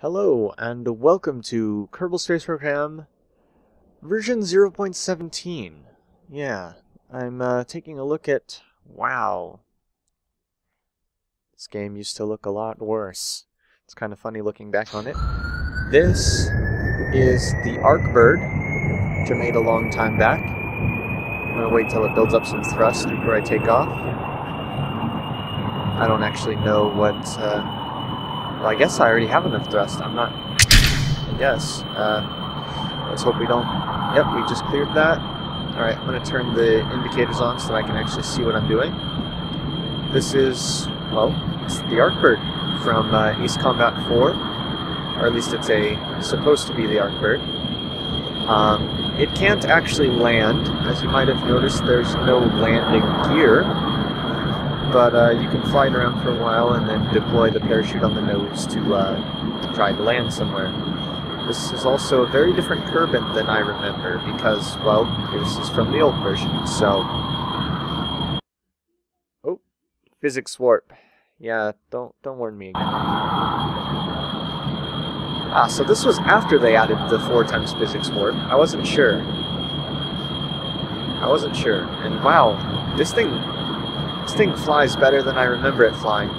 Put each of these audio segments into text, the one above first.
Hello, and welcome to Kerbal Space Program version 0.17. Yeah, I'm uh, taking a look at... Wow. This game used to look a lot worse. It's kind of funny looking back on it. This is the Arc Bird, which I made a long time back. I'm going to wait till it builds up some thrust before I take off. I don't actually know what... Uh, well, I guess I already have enough thrust. I'm not... I guess. Uh, let's hope we don't... Yep, we just cleared that. Alright, I'm going to turn the indicators on so that I can actually see what I'm doing. This is, well, it's the Arkbird from uh, Ace Combat 4. Or at least it's a supposed to be the Arkbird. Um, it can't actually land. As you might have noticed, there's no landing gear but uh, you can fly it around for a while and then deploy the parachute on the nose to uh, try to land somewhere. This is also a very different Kerbin than I remember because, well, this is from the old version, so... Oh, physics warp. Yeah, don't don't warn me again. Ah, so this was after they added the four times physics warp. I wasn't sure. I wasn't sure. And wow, this thing this thing flies better than I remember it flying.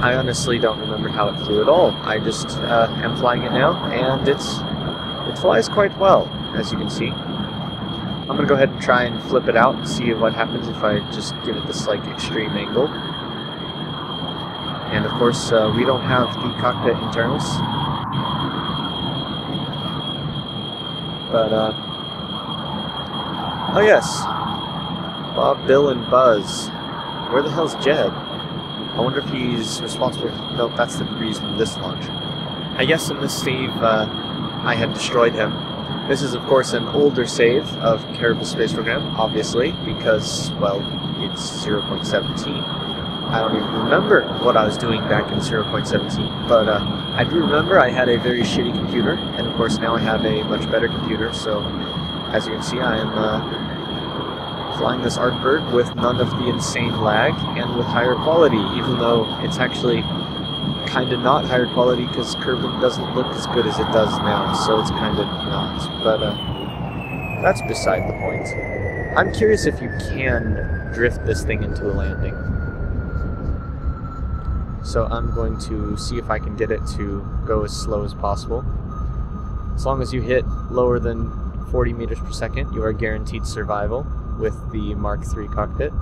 I honestly don't remember how it flew at all. I just uh, am flying it now, and it's it flies quite well, as you can see. I'm gonna go ahead and try and flip it out and see what happens if I just give it this like extreme angle. And of course, uh, we don't have the cockpit internals. But, uh, oh yes, Bob, Bill, and Buzz. Where the hell's Jeb? I wonder if he's responsible. No, that's the reason this launch. I guess in this save, uh, I had destroyed him. This is, of course, an older save of Kerbal Space Program, obviously, because, well, it's 0.17. I don't even remember what I was doing back in 0.17, but uh, I do remember I had a very shitty computer, and of course now I have a much better computer, so as you can see, I am uh, flying this Arkbird with none of the insane lag and with higher quality, even though it's actually kind of not higher quality because Kerbin doesn't look as good as it does now, so it's kind of not. But uh, that's beside the point. I'm curious if you can drift this thing into a landing. So I'm going to see if I can get it to go as slow as possible. As long as you hit lower than 40 meters per second, you are guaranteed survival with the Mark III cockpit,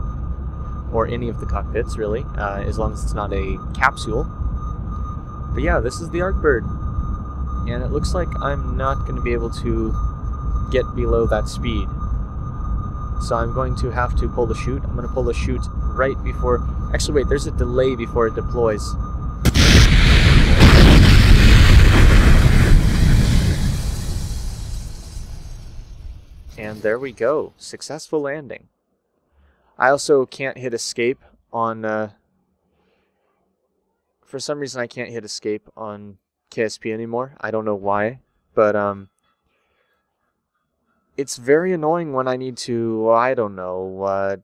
or any of the cockpits, really, uh, as long as it's not a capsule. But yeah, this is the Arkbird, and it looks like I'm not going to be able to get below that speed. So I'm going to have to pull the chute. I'm going to pull the chute right before... Actually, wait, there's a delay before it deploys. And there we go. Successful landing. I also can't hit escape on... Uh, for some reason I can't hit escape on KSP anymore. I don't know why. But um, it's very annoying when I need to, I don't know, uh,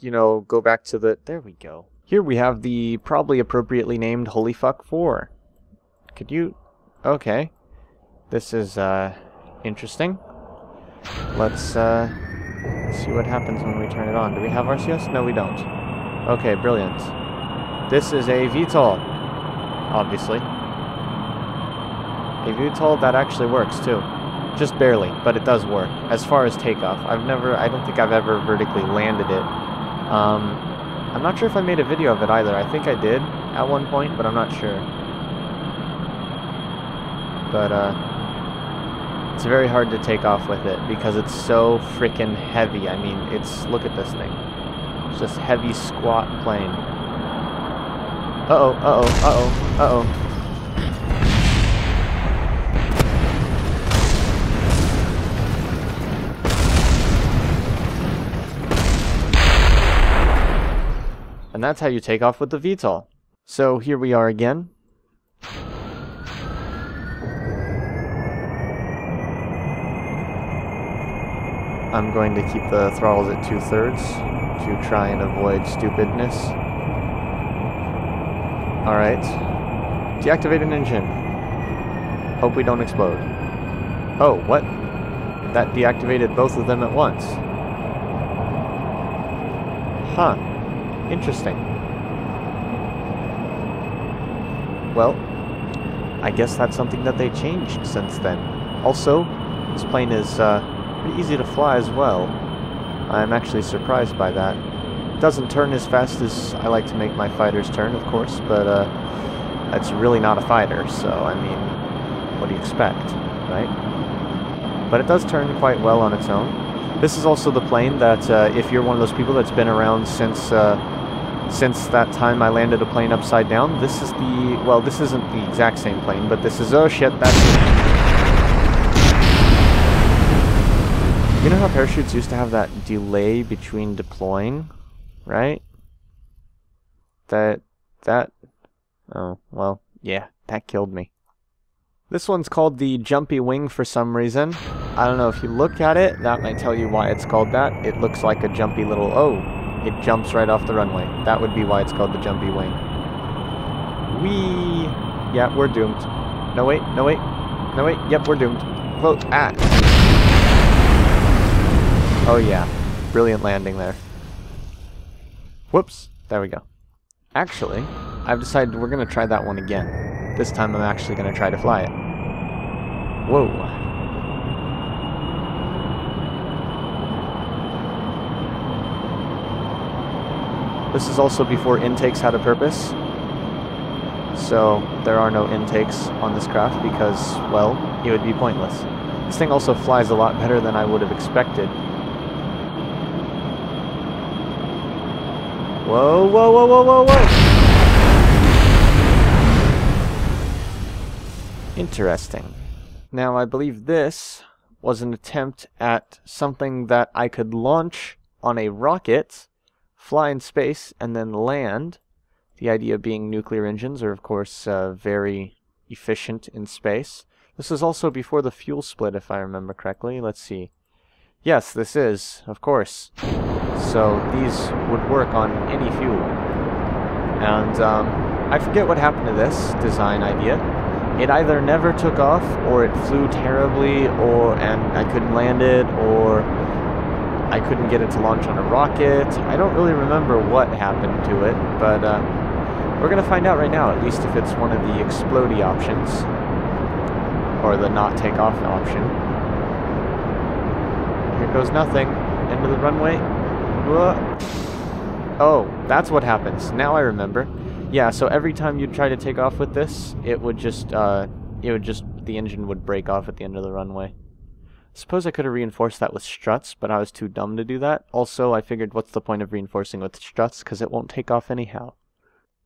you know, go back to the... There we go. Here we have the probably appropriately named Holy Fuck 4. Could you... Okay. This is, uh, interesting. Let's uh, see what happens when we turn it on. Do we have RCS? No, we don't. Okay, brilliant. This is a VTOL, obviously. A VTOL that actually works, too. Just barely, but it does work. As far as takeoff, I've never, I don't think I've ever vertically landed it. Um, I'm not sure if I made a video of it either. I think I did at one point, but I'm not sure. But, uh, it's very hard to take off with it because it's so freaking heavy. I mean, it's, look at this thing. It's just heavy squat plane. Uh-oh, uh-oh, uh-oh, uh-oh. And that's how you take off with the VTOL. So here we are again. I'm going to keep the throttles at two-thirds to try and avoid stupidness. Alright. Deactivate an engine. Hope we don't explode. Oh, what? That deactivated both of them at once. Huh. Interesting. Well, I guess that's something that they changed since then. Also, this plane is uh, easy to fly as well. I'm actually surprised by that. It doesn't turn as fast as I like to make my fighters turn, of course, but uh, it's really not a fighter, so I mean, what do you expect, right? But it does turn quite well on its own. This is also the plane that, uh, if you're one of those people that's been around since uh, since that time I landed a plane upside down, this is the, well, this isn't the exact same plane, but this is, oh shit, that's... You know how parachutes used to have that delay between deploying, right? That, that, oh, well, yeah, that killed me. This one's called the Jumpy Wing for some reason. I don't know if you look at it, that might tell you why it's called that. It looks like a jumpy little, oh, it jumps right off the runway. That would be why it's called the Jumpy Wing. Whee! Yeah, we're doomed. No, wait, no, wait. No, wait, yep, we're doomed. Close. Ah! Oh, yeah. Brilliant landing there. Whoops. There we go. Actually, I've decided we're going to try that one again. This time I'm actually going to try to fly it. Whoa. This is also before intakes had a purpose. So there are no intakes on this craft because, well, it would be pointless. This thing also flies a lot better than I would have expected. Whoa, whoa, whoa, whoa, whoa, whoa! Interesting. Now, I believe this was an attempt at something that I could launch on a rocket fly in space, and then land. The idea being nuclear engines are, of course, uh, very efficient in space. This is also before the fuel split, if I remember correctly. Let's see. Yes, this is, of course. So these would work on any fuel. And um, I forget what happened to this design idea. It either never took off, or it flew terribly, or and I couldn't land it, or I couldn't get it to launch on a rocket. I don't really remember what happened to it, but uh, we're going to find out right now, at least if it's one of the explodey options, or the not take off option. Here goes nothing. End of the runway. Oh, that's what happens. Now I remember. Yeah, so every time you try to take off with this, it would just, uh, it would just, the engine would break off at the end of the runway. Suppose I could have reinforced that with struts, but I was too dumb to do that. Also, I figured what's the point of reinforcing with struts, because it won't take off anyhow.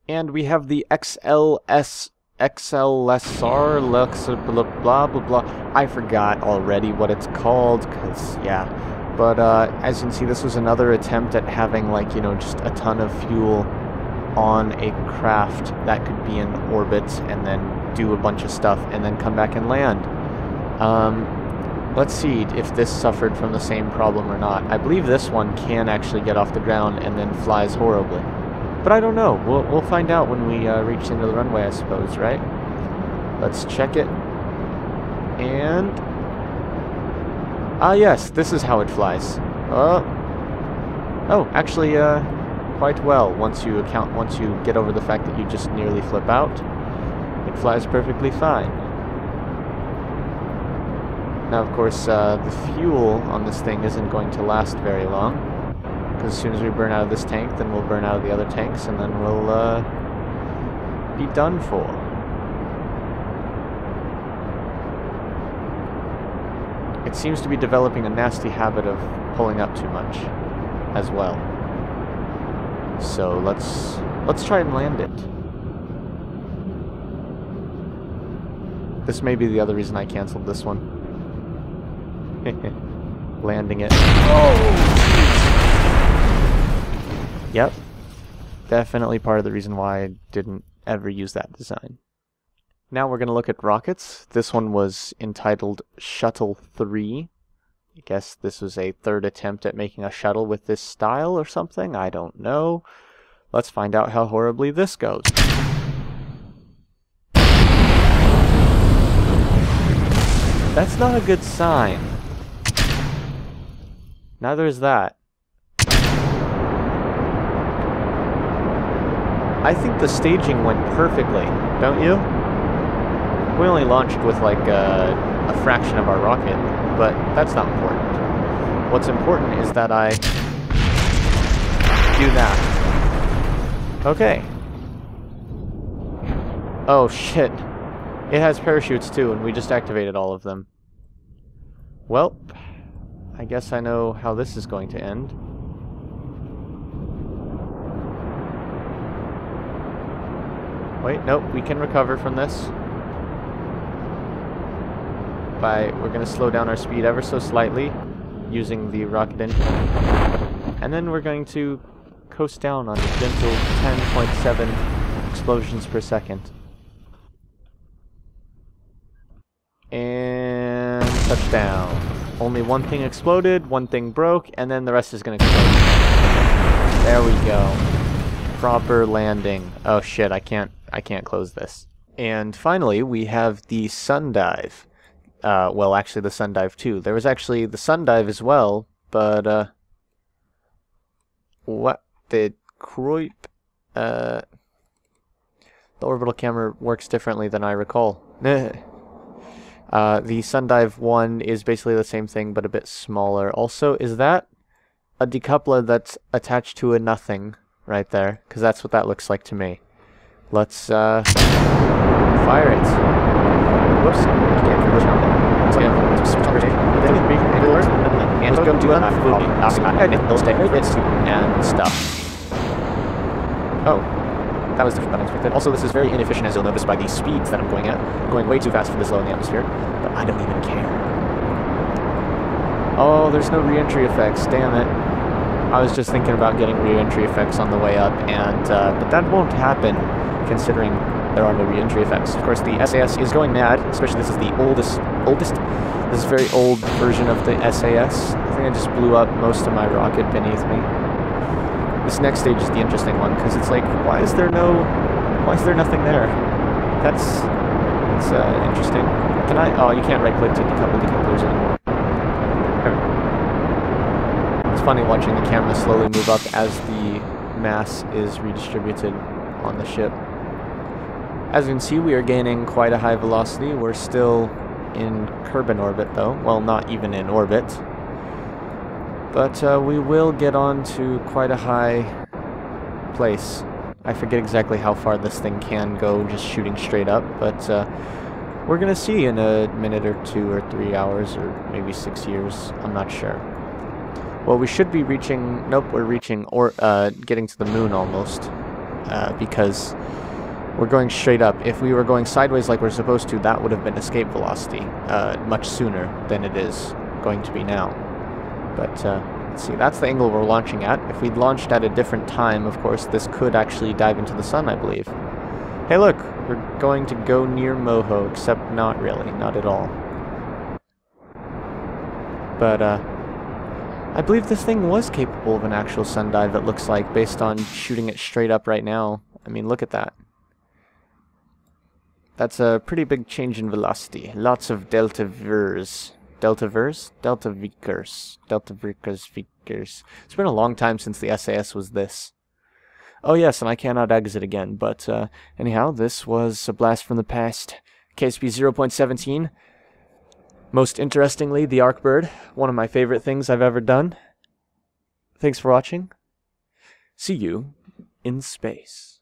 And we have the XLS XLSR Lux blah blah blah blah. I forgot already what it's called, because, yeah. But uh, as you can see, this was another attempt at having, like, you know, just a ton of fuel on a craft that could be in orbit and then do a bunch of stuff and then come back and land. Um, Let's see if this suffered from the same problem or not. I believe this one can actually get off the ground and then flies horribly. But I don't know. We'll, we'll find out when we uh, reach into the runway, I suppose, right? Let's check it. And... Ah, yes, this is how it flies. Uh, oh, actually, uh, quite well. Once you account, once you get over the fact that you just nearly flip out, it flies perfectly fine. Now, of course, uh, the fuel on this thing isn't going to last very long. Because as soon as we burn out of this tank, then we'll burn out of the other tanks, and then we'll uh, be done for. It seems to be developing a nasty habit of pulling up too much as well. So let's let's try and land it. This may be the other reason I canceled this one. Landing it. Oh! Yep. Definitely part of the reason why I didn't ever use that design. Now we're going to look at rockets. This one was entitled Shuttle 3. I guess this was a third attempt at making a shuttle with this style or something. I don't know. Let's find out how horribly this goes. That's not a good sign. Neither is that. I think the staging went perfectly, don't you? We only launched with like a, a fraction of our rocket, but that's not important. What's important is that I do that. Okay. Oh shit. It has parachutes too, and we just activated all of them. Well, I guess I know how this is going to end. Wait, nope, we can recover from this. By, we're going to slow down our speed ever so slightly using the rocket engine. And then we're going to coast down on a gentle 10.7 explosions per second. And touchdown. Only one thing exploded, one thing broke, and then the rest is going to explode. There we go. Proper landing. Oh shit, I can't I can't close this. And finally, we have the sun dive. Uh, well, actually, the sun dive too. There was actually the sun dive as well, but uh, what did Kroip? Uh, the orbital camera works differently than I recall. uh, the sun dive one is basically the same thing, but a bit smaller. Also, is that a decoupler that's attached to a nothing right there? Because that's what that looks like to me. Let's uh, fire it. Whoops. And go to and stuff. Oh, that was different than expected. Also, this is very inefficient, as you'll notice by these speeds that I'm going at. I'm going way too fast for this low in the atmosphere, but I don't even care. Oh, there's no re-entry effects. Damn it. I was just thinking about getting re-entry effects on the way up, and uh, but that won't happen considering there are no re-entry effects. Of course, the SAS is going mad, especially this is the oldest, oldest, this is very old version of the SAS. Think I just blew up most of my rocket beneath me. This next stage is the interesting one, because it's like, why is there no, why is there nothing there? That's, that's uh, interesting. Can I, oh, you can't right-click to decouple decouplers anymore. It's funny watching the camera slowly move up as the mass is redistributed on the ship. As you can see, we are gaining quite a high velocity. We're still in Kerbin orbit, though. Well, not even in orbit. But uh, we will get on to quite a high place. I forget exactly how far this thing can go just shooting straight up, but uh, we're going to see in a minute or two or three hours or maybe six years. I'm not sure. Well, we should be reaching... Nope, we're reaching... or uh, getting to the moon almost. Uh, because we're going straight up. If we were going sideways like we're supposed to, that would have been escape velocity uh, much sooner than it is going to be now. But uh, let's see, that's the angle we're launching at. If we'd launched at a different time, of course, this could actually dive into the sun, I believe. Hey look, we're going to go near Moho, except not really, not at all. But, uh, I believe this thing was capable of an actual sun dive, it looks like, based on shooting it straight up right now. I mean, look at that. That's a pretty big change in velocity. Lots of delta vers. Delta vers? Delta vikers. Delta vikers vikers. It's been a long time since the SAS was this. Oh yes, and I cannot exit again, but uh, anyhow, this was a blast from the past. KSP 0.17. Most interestingly, the Arkbird, one of my favorite things I've ever done. Thanks for watching. See you in space.